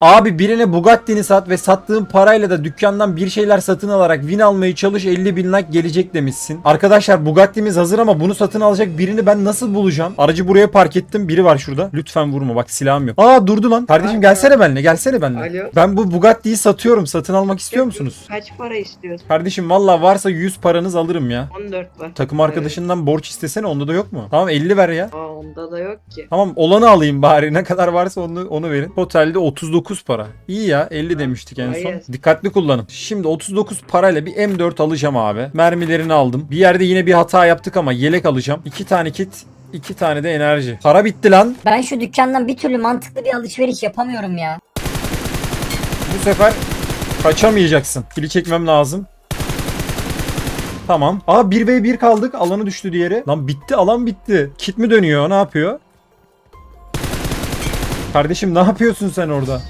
Abi birine Bugatti'ni sat ve sattığın parayla da dükkandan bir şeyler satın alarak win almaya çalış 50 bin like gelecek demişsin. Arkadaşlar Bugatti'miz hazır ama bunu satın alacak birini ben nasıl bulacağım? Aracı buraya park ettim. Biri var şurada. Lütfen vurma bak silahım yok. Aa durdu lan. Kardeşim Aa. gelsene benimle gelsene benimle. Alo. Ben bu Bugatti'yi satıyorum. Satın almak istiyor musunuz? Kaç para istiyorsun? Kardeşim valla varsa 100 paranız alırım ya. 14 var. Takım arkadaşından borç istesene onda da yok mu? Tamam 50 ver ya. Aa onda da yok ki. Tamam olanı alayım bari. Ne kadar varsa onu onu verin. Otelde 39 para. İyi ya 50 demiştik en son. Dikkatli kullanın. Şimdi 39 parayla bir M4 alacağım abi. Mermilerini aldım. Bir yerde yine bir hata yaptık ama yelek alacağım. 2 tane kit. 2 tane de enerji. Para bitti lan. Ben şu dükkandan bir türlü mantıklı bir alışveriş yapamıyorum ya. Bu sefer kaçamayacaksın. Kili çekmem lazım. Tamam. Aa 1v1 kaldık. Alanı düştü diğeri. Lan bitti alan bitti. Kit mi dönüyor? Ne yapıyor? Kardeşim ne yapıyorsun sen orada?